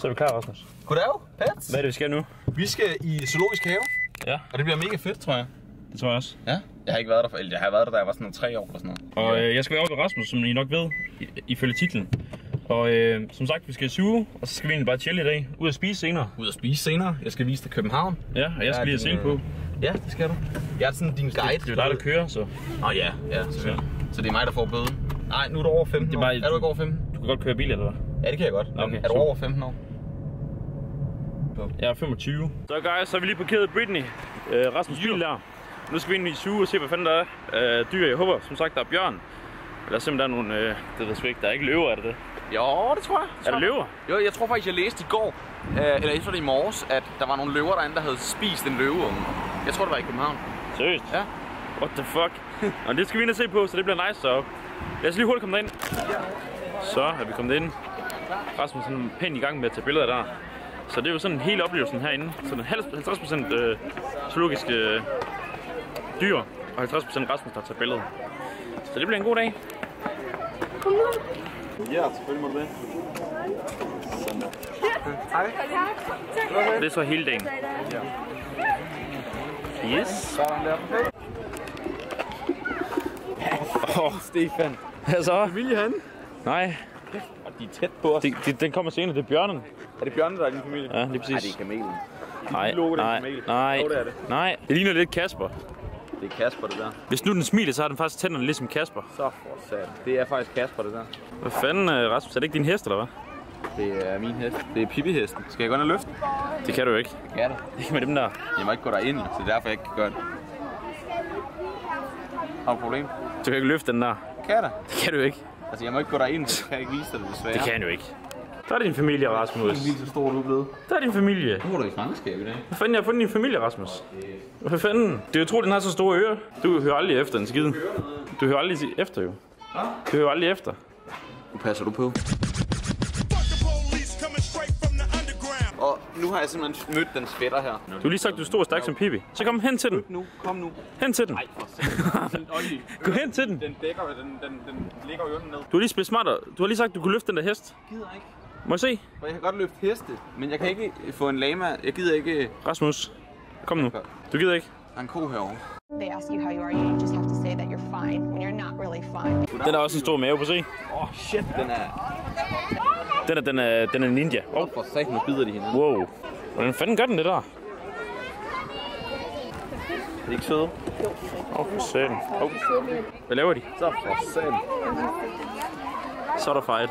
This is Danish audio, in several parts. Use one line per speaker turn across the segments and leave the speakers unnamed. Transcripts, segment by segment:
Så er vi klar, Rasmus.
Goddag, Pets.
Hvad er det, vi skal nu?
Vi skal i zoologisk have,
Ja,
og det bliver mega fedt, tror jeg.
det tror jeg også.
Ja. Jeg har ikke været der for, eller jeg har været der, da jeg var sådan noget tre år eller sådan noget.
Og øh, jeg skal være oppe ved Rasmus, som I nok ved, i, ifølge titlen. Og øh, som sagt, vi skal suge, og så skal vi egentlig bare chille i dag. Ud at spise senere.
Ud at spise senere. Jeg skal vise dig København.
Ja, og jeg skal lige have sele på.
Ja, det skal du. Jeg er sådan din guide.
Det er jo dig, der kører, så
Åh oh, ja, ja, selvfølgelig. Så det er mig, der får bøden. Nej, nu er du over 15
Det er
år.
bare-
Er du ikke over 15?
du kan godt køre bil, eller hvad?
Ja, det kan jeg godt. Men
Okay,
er du over 15 år?
Jeg er 25. Så guys, så er vi lige parkeret Britney. Øh, Rasmus bil der. Nu skal vi ind i suge og se, hvad fanden der er. Øh, dyr, jeg håber, som sagt, der er bjørn. Eller simpelthen der er nogle, øh, det ved jeg ikke, der er ikke løver, er det det?
Jo, det tror jeg.
Er der løver?
Jo, jeg tror faktisk, jeg læste i går, øh, eller efter det i morges, at der var nogle løver derinde, der havde spist en løveunge. Jeg tror, det var i København.
Seriøst?
Ja.
What the fuck? og det skal vi ind og se på, så det bliver nice, så lad os lige hurtigt komme derind. Så er vi kommet ind. Rasmus er pænt i gang med at tage billeder der. Så det er jo sådan hele oplevelsen herinde. Så den 50% øh, zoologiske øh, dyr, og 50% Rasmus, der tager billeder. Så det bliver en god dag.
Ja, selvfølgelig må du det.
Det er så hele dagen. Yes.
Sådan der.
Åh, oh,
Stefan.
hvad så?
Familie han?
Nej,
de er tæt på os.
det, det, den kommer senere. Det er bjørnen.
Er det Bjørne, der er i din familie?
Ja, lige præcis.
Nej, det er kamelen.
Nej,
logo, det er
nej,
kamel.
nej,
Jo, det er det.
nej. Det ligner lidt Kasper.
Det er Kasper, det der.
Hvis nu den smiler, så har den faktisk tænderne ligesom Kasper.
Så for sat. Det er faktisk Kasper, det der.
Hvad fanden, øh, Rasmus? Er det ikke din hest, eller hvad?
Det er min hest. Det er Pippi-hesten. Skal jeg gå ind og løfte?
Det kan du jo ikke.
Det kan det.
Ikke med dem der.
Jeg må ikke gå derind, så det er derfor, jeg ikke kan gøre det. Har du et problem?
Du kan ikke løfte den der.
Kan jeg da?
Det kan du ikke.
Altså, jeg må ikke gå derind, så kan jeg ikke vise dig det desværre.
Det kan jo ikke. Der er din familie, Rasmus.
så stor du er blevet.
Der er din familie.
Nu er du i fangenskab i dag.
Hvad fanden, jeg har fundet din familie, Rasmus? Hvad fanden? Det er utroligt, den har så store ører. Du hører aldrig efter en skid. Du hører aldrig efter, jo. Du hører aldrig efter.
Nu passer du på. Og nu har jeg simpelthen mødt den fætter her.
Du har lige sagt, du er stor og stærk som Pippi. Så kom hen til den.
Nu, kom nu.
Hen til den.
Nej,
Gå hen til den.
Den dækker, den, den, den ligger jo ned.
Du har lige spillet smartere. Du har lige sagt, du kunne løfte den der hest.
gider ikke.
Må jeg se?
Jeg kan godt løfte heste, men jeg kan ikke få en lama. Jeg gider ikke...
Rasmus. Kom nu. Du gider ikke.
Der er en ko herovre.
They ask you how you are, you just have to say that you're fine when you're not really fine.
Den er også en stor mave på se.
Åh, oh, shit, den er...
Den er, den er, den er ninja.
Åh, oh, for satan, nu bider de hinanden.
Wow. Hvordan fanden gør den det der?
Er de ikke søde?
Åh, oh, for satan. Oh. Hvad laver de?
Så for satan.
Så er der fight.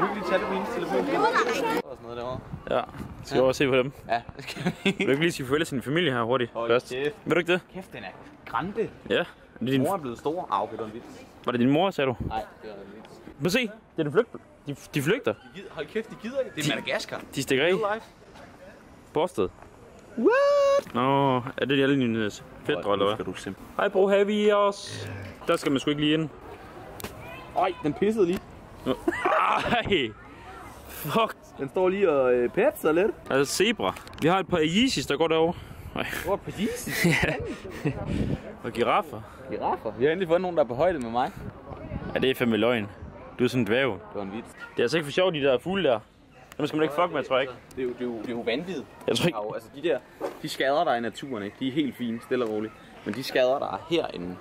Hyggeligt tage det telefon. Sådan noget derovre.
Ja. Skal vi over og se på dem?
Ja, det skal vi.
Vil du ikke lige sige farvel til din familie her hurtigt
Hold
først?
kæft.
Vil du ikke det?
Kæft, den er grande.
Ja. Er det din,
Mor er blevet stor. Au, okay, det var en vits.
var det din mor, sagde du?
Nej, det var en vits.
Men se, det er den flygt. De, de flygter.
De gider, hold kæft, de gider ikke. Det er Madagaskar.
De stikker af. Borsted. What? Nå, er det alle dine fædre, eller hvad?
du simpelthen.
Hej, bro, have vi os. Der skal man sgu ikke lige ind.
Ej, den pissede lige.
Ej. Fuck.
Den står lige og øh, petser lidt.
Altså, zebra. Vi har et par Yeezys, der går derovre. Nej.
Hvor er præcis?
Og giraffer.
Giraffer. Vi har endelig fundet nogen, der er på højde med mig.
Ja, det er fandme løgn. Du er sådan en dværg.
Det var en vits.
Det er altså ikke for sjovt, de der fugle der. Dem skal man ikke fuck med, tror jeg ikke.
Det er jo, det er jo, det er jo vanvittigt.
Jeg tror ikke...
Au, altså de der, de skader der i naturen, ikke? De er helt fine, stille og roligt. Men de skader der er herinde.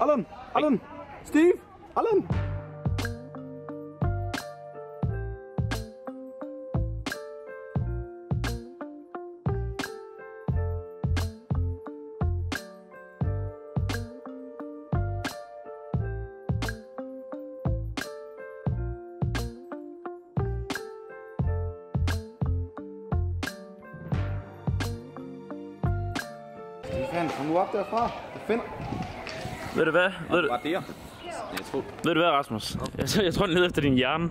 Allan! Allan! Steve! Allan! Stefan, kom nu op derfra. Jeg finder.
Ved du hvad? Ved du,
Var der? Jeg tror,
ved du hvad, Rasmus? Jeg, tror- jeg tror, den leder efter din hjerne.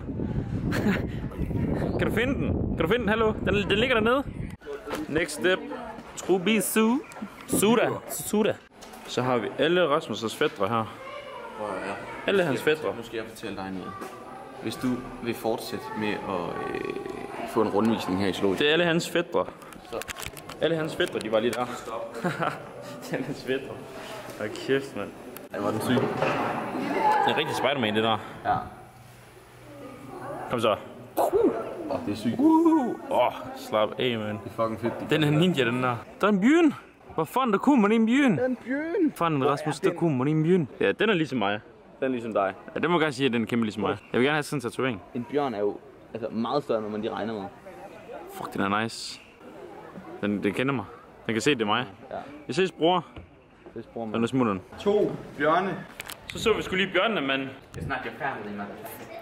kan du finde den? Kan du finde den? Hallo? Den, den ligger dernede. Next step. Trubisu. Suda. Suda. Så har vi alle Rasmus' fædre her. Alle hans fædre.
Nu skal jeg fortælle dig noget. Hvis du vil fortsætte med at øh, få en rundvisning her i Zoologisk,
Det er alle hans fædre. Alle hans fædre, de var lige der. er alle hans fædre. Hold kæft, mand.
Ja, var den syg.
Det er rigtig Spider-Man, det der.
Ja.
Kom så.
Åh, det er sygt.
Åh, oh, slap af, man.
Det er fucking fedt.
Den er ninja, den der. Der er en bjørn. Hvor fanden der kommer en bjørn?
Den bjørn.
Fanden, Rasmus, der kommer en bjørn. Ja, den er ligesom mig.
Den er ligesom dig.
Ja, det må jeg gerne sige, at den er kæmpe ligesom mig. Jeg vil gerne have sådan en tatovering.
En bjørn er jo altså, meget større, end man de regner med.
Fuck, den er nice. Den, den kender mig. Den kan se, det er mig.
Ja.
Vi ses, bror.
Det spørger
Og
man.
nu smutter den.
To bjørne.
Så så vi skulle lige bjørnene, mand.
Det er snart jeg færdig, mand.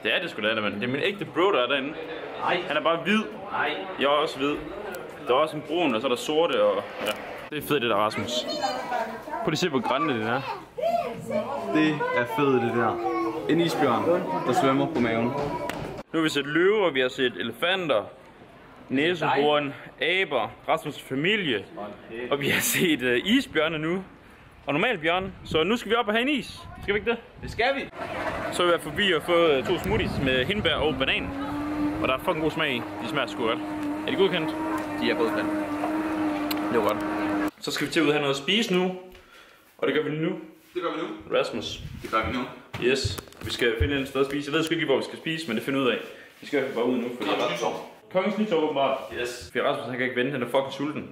Det er det sgu da, mand. Det er min ægte bro, der er derinde.
Nej.
Han er bare hvid.
Nej.
Jeg er også hvid. Der er også en brun, og så er der sorte, og ja. Det er fedt, det der, Rasmus. Prøv lige at se, hvor grønne det er.
Det er fedt, det der. En isbjørn, der svømmer på maven.
Nu har vi set løver, vi har set elefanter, næsehorn, aber, Rasmus' familie, og vi har set uh, isbjørne nu, og normal bjørn. Så nu skal vi op og have en is. Skal vi ikke det?
Det skal vi.
Så har vi været forbi og fået uh, to smoothies med hindbær og banan. Og der er fucking god smag i. De smager sgu godt. Er de godkendt?
De er godkendt.
Det var godt. Så skal vi til ud og have noget at spise nu. Og det gør vi nu.
Det gør vi nu.
Rasmus.
Det gør vi nu.
Yes. Vi skal finde et sted at spise. Jeg ved sgu ikke lige, hvor vi skal spise, men det finder vi ud af. Vi skal bare ud nu. Fordi Kongens Nytorv åbenbart.
Yes.
Fordi Rasmus han kan ikke vente, han er fucking sulten.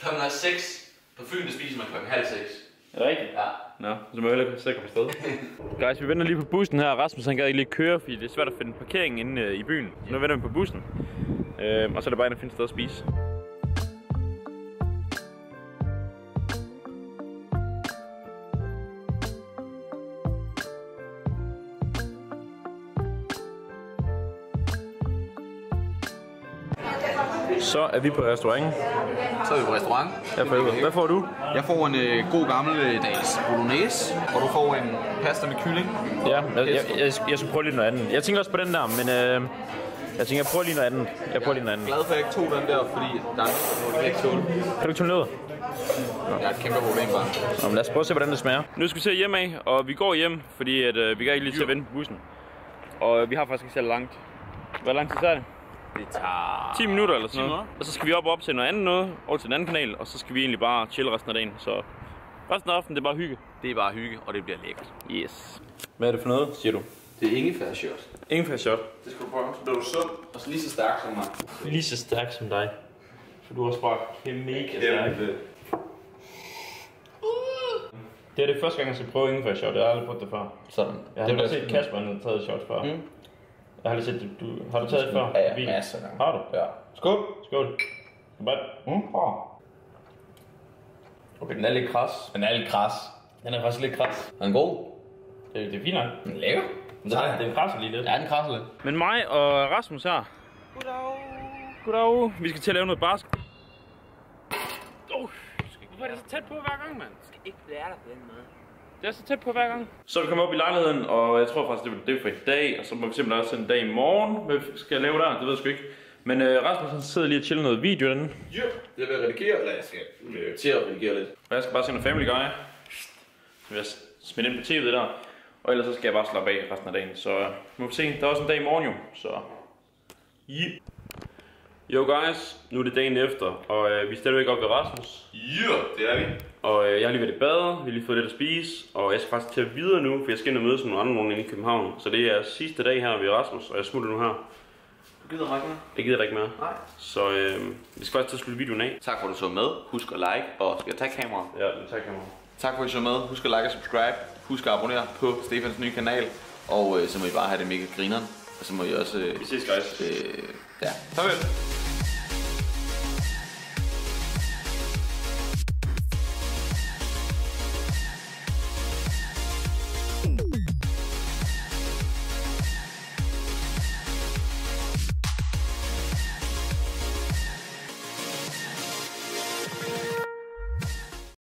Klokken er 6. På Fyn, der spiser man klokken halv 6.
Er det rigtigt?
Ja.
Nå, så må jeg heller sikkert på sted. Guys, vi venter lige på bussen her. Rasmus han gad ikke lige køre, fordi det er svært at finde parkering inde øh, i byen. Så nu venter vi på bussen. Øh, og så er det bare ind at finde et sted at spise. Så er vi på restauranten.
Så er vi på restaurant.
Jeg for. Hvad får du?
Jeg får en øh, god gammeldags bolognese, og du får en pasta med kylling.
Ja, jeg, jeg, jeg, jeg skal prøve lige noget andet. Jeg tænker også på den der, men øh, jeg tænker, jeg prøver lige noget andet. Jeg prøver lige noget andet.
Glad for, at jeg ikke tog den der, fordi der er noget, der ikke tåle.
Kan du ikke tage noget?
Jeg har et kæmpe problem bare.
Nå, men lad os prøve at se, hvordan det smager. Nu skal vi til hjem af, og vi går hjem, fordi at, øh, vi kan ikke lige til at vente på bussen. Og øh, vi har faktisk ikke så langt. Hvor lang tid tager det?
Det tager...
10 minutter eller sådan noget.
minutter.
Og så skal vi op og op til noget andet noget, over til en anden kanal, og så skal vi egentlig bare chill resten af dagen. Så resten af aftenen, det er bare hygge.
Det er bare hygge, og det bliver lækkert.
Yes. Hvad er det for noget, siger du?
Det er ingefær shot.
Ingefær shot.
Det skal du prøve, så bliver du sund, og så lige så stærk som mig.
Lige så stærk som dig. For du er også bare mega stærk. Det er det første gang, jeg skal prøve ingefær shot. Jeg har aldrig prøvet det før.
Sådan.
Jeg har aldrig set Kasper, han har taget shot før. Mm. Jeg har aldrig set det. Du, har du taget det før?
Ja, ja, masser af gange.
Har du?
Ja.
Skål. Skål. Skål. Mm.
Okay, den er lidt kras. Den er lidt kras.
Den er faktisk lidt kras.
Er den god?
Det, det er fint nok.
Den er lækker.
Den, er, den krasser lige lidt.
Ja, den krasser lidt.
Men mig og Rasmus her. Goddag. Goddag. Vi skal til at lave noget barsk. Oh, hvorfor er det så tæt på hver gang, mand?
skal ikke være der på den måde.
Det er så tæt på hver gang. Så er vi kommet op i lejligheden, og jeg tror faktisk, det er det for i dag. Og så må vi simpelthen også en dag i morgen. Hvad skal jeg lave der? Det ved jeg sgu ikke. Men øh, Rasmus han sidder lige og chiller noget video derinde.
Ja, jeg vil redigere, eller jeg skal øh, til at redigere lidt.
Og jeg skal bare se noget Family Guy. Så vil jeg smide ind på tv'et der. Og ellers så skal jeg bare slappe af resten af dagen. Så øh, må vi se. Der er også en dag i morgen jo. Så... Yeah. Jo guys, nu er det dagen efter, og øh, vi er stadigvæk oppe ved Rasmus.
Ja, det er vi.
Og øh, jeg har lige været i bad, vi har lige fået lidt at spise, og jeg skal faktisk til videre nu, for jeg skal ind og mødes med nogle andre nogen inde i København. Så det er sidste dag her ved Rasmus, og jeg smutter nu her.
Du gider ikke mere?
Jeg gider ikke mere.
Nej.
Så øh, vi skal faktisk til at slutte videoen af.
Tak for at du så med. Husk at like, og skal jeg tage kameraet?
Ja, tak kamera.
Tak for at I så med. Husk at like og subscribe. Husk at abonnere på Stefans nye kanal. Og øh, så må I bare have det mega grineren. Og så må I også... Øh,
Vi ses guys.
øh, ja, farvel.